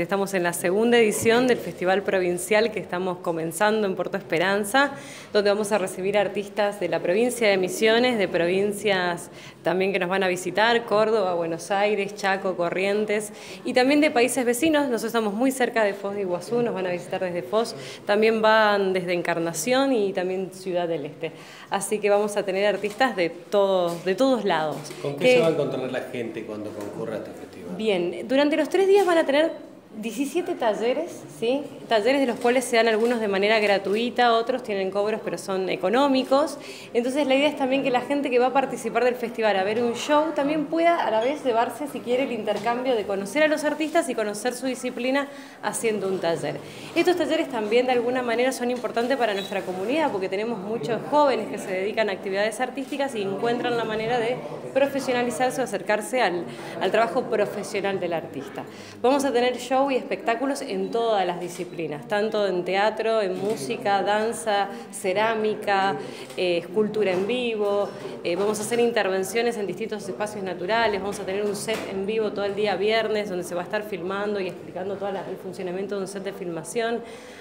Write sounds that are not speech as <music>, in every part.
Estamos en la segunda edición del Festival Provincial que estamos comenzando en Puerto Esperanza, donde vamos a recibir artistas de la provincia de Misiones, de provincias también que nos van a visitar, Córdoba, Buenos Aires, Chaco, Corrientes, y también de países vecinos. Nosotros estamos muy cerca de Foz de Iguazú, nos van a visitar desde Foz, también van desde Encarnación y también Ciudad del Este. Así que vamos a tener artistas de, todos de todos lados. ¿Con qué se va a encontrar la gente cuando concurra a este festival? Bien, durante los tres días van a tener 17 talleres, ¿sí? talleres de los cuales se dan algunos de manera gratuita, otros tienen cobros pero son económicos. Entonces la idea es también que la gente que va a participar del festival a ver un show también pueda a la vez llevarse, si quiere, el intercambio de conocer a los artistas y conocer su disciplina haciendo un taller. Estos talleres también de alguna manera son importantes para nuestra comunidad porque tenemos muchos jóvenes que se dedican a actividades artísticas y encuentran la manera de profesionalizarse o acercarse al, al trabajo profesional del artista. Vamos a tener y espectáculos en todas las disciplinas, tanto en teatro, en música, danza, cerámica, eh, escultura en vivo. Eh, vamos a hacer intervenciones en distintos espacios naturales, vamos a tener un set en vivo todo el día viernes donde se va a estar filmando y explicando todo el funcionamiento de un set de filmación.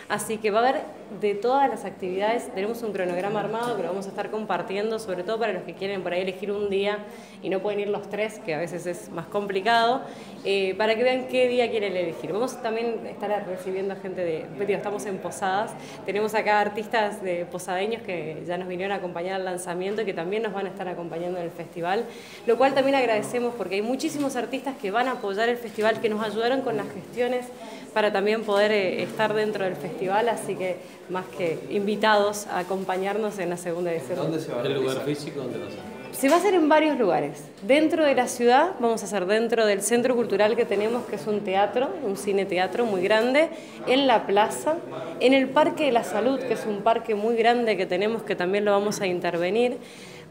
Así que va a haber de todas las actividades, tenemos un cronograma armado que lo vamos a estar compartiendo, sobre todo para los que quieren por ahí elegir un día y no pueden ir los tres, que a veces es más complicado, eh, para que vean qué día quieren elegir. Vamos también a estar recibiendo gente de, digo, estamos en Posadas, tenemos acá artistas de posadeños que ya nos vinieron a acompañar al lanzamiento y que también nos van a estar acompañando en el festival, lo cual también agradecemos porque hay muchísimos artistas que van a apoyar el festival, que nos ayudaron con las gestiones para también poder eh, estar dentro del festival, así que más que invitados a acompañarnos en la segunda edición. ¿Dónde se va a ¿El lugar físico? ¿Dónde a ser? Se va a hacer en varios lugares. Dentro de la ciudad, vamos a hacer dentro del centro cultural que tenemos, que es un teatro, un cine teatro muy grande, en la plaza, en el Parque de la Salud, que es un parque muy grande que tenemos, que también lo vamos a intervenir.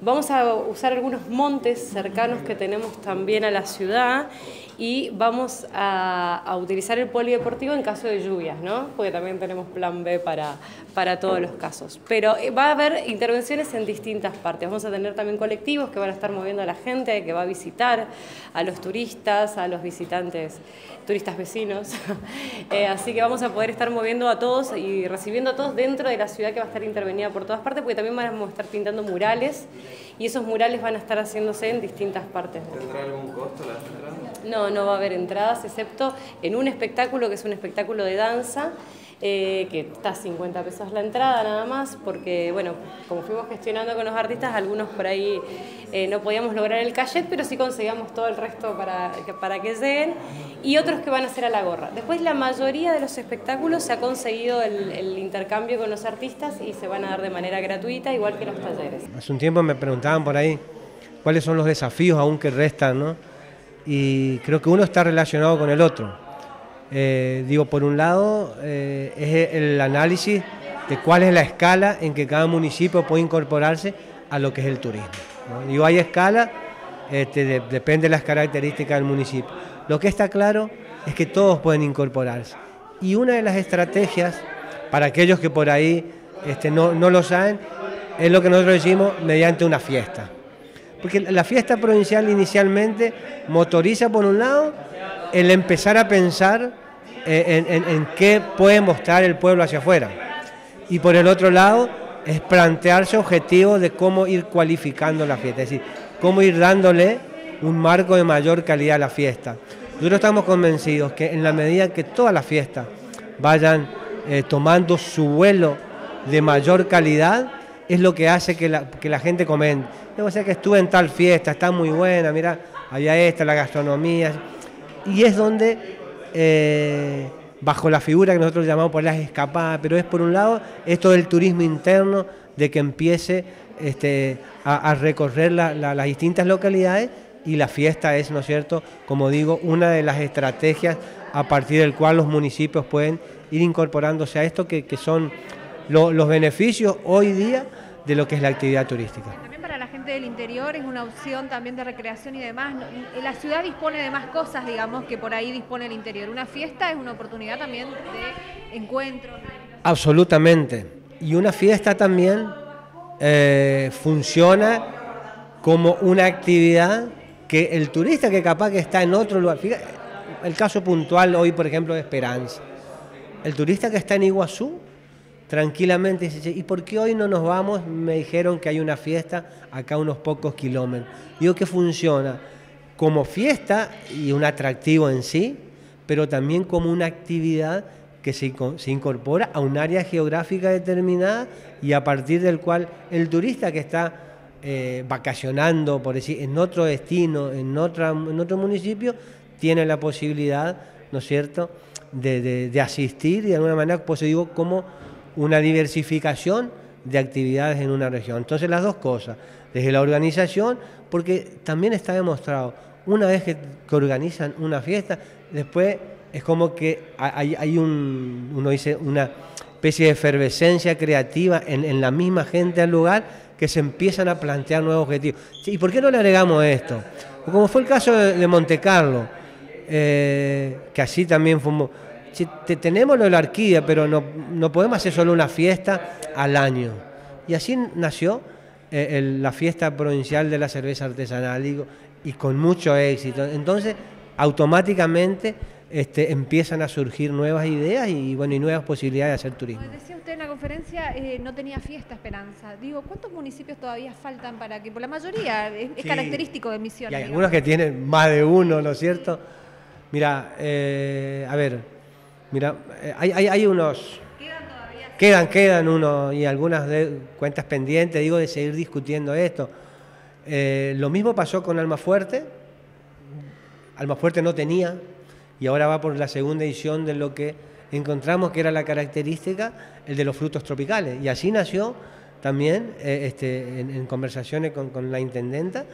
Vamos a usar algunos montes cercanos que tenemos también a la ciudad y vamos a, utilizar el polideportivo en caso de lluvias, ¿no? Porque también tenemos plan B para, para todos los casos. Pero eh, va a haber intervenciones en distintas partes. Vamos a tener también colectivos que van a estar moviendo a la gente, que va a visitar a los turistas, a los visitantes, turistas vecinos. <laughs> Eh, así que vamos a poder estar moviendo a todos y recibiendo a todos dentro de la ciudad que va a estar intervenida por todas partes, porque también vamos a estar pintando murales y esos murales van a estar haciéndose en distintas partes. ¿Tendrá algún costo la? No, no va a haber entradas, excepto en un espectáculo que es un espectáculo de danza eh, que está a 50 pesos la entrada nada más, porque bueno, como fuimos gestionando con los artistas, algunos por ahí eh, no podíamos lograr el cachet, pero sí conseguíamos todo el resto para, para que lleguen, y otros que van a ser a la gorra. Después la mayoría de los espectáculos se ha conseguido el, el intercambio con los artistas y se van a dar de manera gratuita, igual que los talleres. Hace un tiempo me preguntaban por ahí cuáles son los desafíos aún que restan, ¿no? Y creo que uno está relacionado con el otro eh, digo, por un lado, eh, es el análisis de cuál es la escala en que cada municipio puede incorporarse a lo que es el turismo. Digo, hay escala, este, depende de las características del municipio. Lo que está claro es que todos pueden incorporarse. Y una de las estrategias, para aquellos que por ahí este, no, no lo saben, es lo que nosotros decimos mediante una fiesta. Porque la fiesta provincial inicialmente motoriza, por un lado, el empezar a pensar en, qué puede mostrar el pueblo hacia afuera. Y por el otro lado, es plantearse objetivos de cómo ir cualificando la fiesta, es decir, cómo ir dándole un marco de mayor calidad a la fiesta. Nosotros estamos convencidos que en la medida que todas las fiestas vayan eh, tomando su vuelo de mayor calidad, es lo que hace que la, que la gente comente. Debo ser que estuve en tal fiesta, está muy buena, mira, había esta, la gastronomía. Y es donde eh, bajo la figura que nosotros llamamos por las escapadas, pero es por un lado esto del turismo interno, de que empiece este, a, recorrer las distintas localidades y la fiesta es, ¿no es cierto?, como digo, una de las estrategias a partir del cual los municipios pueden ir incorporándose a esto, que, son los beneficios hoy día de lo que es la actividad turística del interior es una opción también de recreación y demás. La ciudad dispone de más cosas, digamos, que por ahí dispone el interior. Una fiesta es una oportunidad también de encuentro. Absolutamente. Y una fiesta también eh, funciona como una actividad que el turista que capaz que está en otro lugar, el caso puntual hoy, por ejemplo, de Esperanza. El turista que está en Iguazú tranquilamente dice, ¿y por qué hoy no nos vamos? Me dijeron que hay una fiesta acá unos pocos kilómetros. Digo que funciona como fiesta y un atractivo en sí, pero también como una actividad que se, incorpora a un área geográfica determinada y a partir del cual el turista que está eh, vacacionando, por decir, en otro destino, en, otra, en otro municipio, tiene la posibilidad, ¿no es cierto?, de, asistir y de alguna manera, pues digo, como una diversificación de actividades en una región. Entonces las dos cosas, desde la organización, porque también está demostrado, una vez que, organizan una fiesta, después es como que hay, un, uno dice, una especie de efervescencia creativa en, la misma gente del lugar que se empiezan a plantear nuevos objetivos. ¿Y por qué no le agregamos esto? Como fue el caso de, Monte Carlo, eh, que así también fuimos. Tenemos lo de la arquía, pero no, no, podemos hacer solo una fiesta al año. Y así nació eh, la fiesta provincial de la cerveza artesanal, digo, y con mucho éxito. Entonces, automáticamente este, empiezan a surgir nuevas ideas y, bueno, y nuevas posibilidades de hacer turismo. decía usted en la conferencia, eh, no tenía fiesta Esperanza. Digo, ¿cuántos municipios todavía faltan para que, por la mayoría, es, característico de Misiones? Y hay algunos que tienen más de uno, ¿no es cierto? Mira, eh, a ver, mira, eh, hay, hay, unos... ¿Quedan todavía? Quedan, quedan unos y algunas de, cuentas pendientes, digo, de seguir discutiendo esto. lo mismo pasó con Almafuerte. Almafuerte no tenía y ahora va por la segunda edición de lo que encontramos que era la característica, el de los frutos tropicales. Y así nació también, eh, este, en, conversaciones con, la intendenta,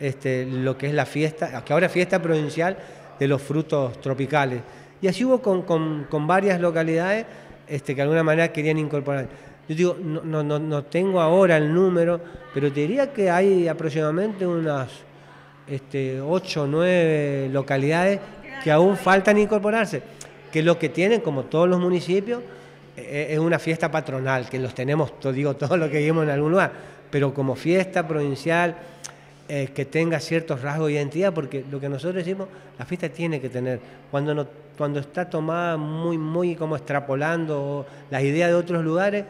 este, lo que es la fiesta, que ahora es fiesta provincial de los frutos tropicales. Y así hubo con, varias localidades este, que de alguna manera querían incorporar. Yo digo, no, no, no, tengo ahora el número, pero te diría que hay aproximadamente unas este, 8 o 9 localidades que aún faltan incorporarse, que lo que tienen, como todos los municipios, eh, es una fiesta patronal, que los tenemos, digo, todo lo que vimos en algún lugar, pero como fiesta provincial, eh, que tenga ciertos rasgos de identidad, porque lo que nosotros decimos, la fiesta tiene que tener, cuando, no, cuando está tomada muy, muy como extrapolando las ideas de otros lugares,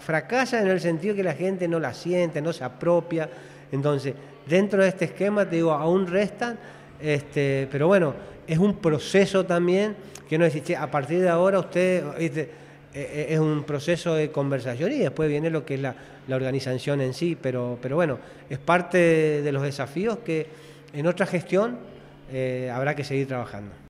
fracasa en el sentido que la gente no la siente, no se apropia, entonces, dentro de este esquema, te digo, aún restan, este, pero bueno, es un proceso también que no existe. A partir de ahora usted eh, es un proceso de conversación y después viene lo que es la, organización en sí, pero, pero bueno, es parte de los desafíos que en otra gestión eh, habrá que seguir trabajando.